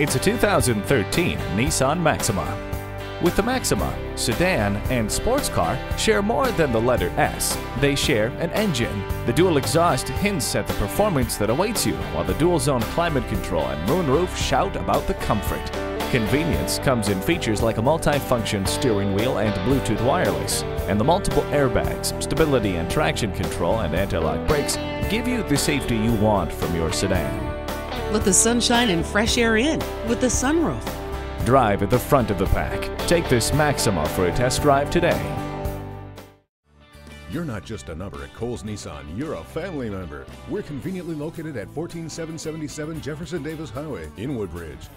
It's a 2013 Nissan Maxima. With the Maxima, sedan and sports car share more than the letter S. They share an engine. The dual exhaust hints at the performance that awaits you, while the dual zone climate control and moonroof shout about the comfort. Convenience comes in features like a multi-function steering wheel and Bluetooth wireless, and the multiple airbags, stability and traction control, and anti-lock brakes give you the safety you want from your sedan. Let the sunshine and fresh air in with the sunroof. Drive at the front of the pack. Take this Maxima for a test drive today. You're not just a number at Cowles Nissan, you're a family member. We're conveniently located at 14777 Jefferson Davis Highway in Woodbridge.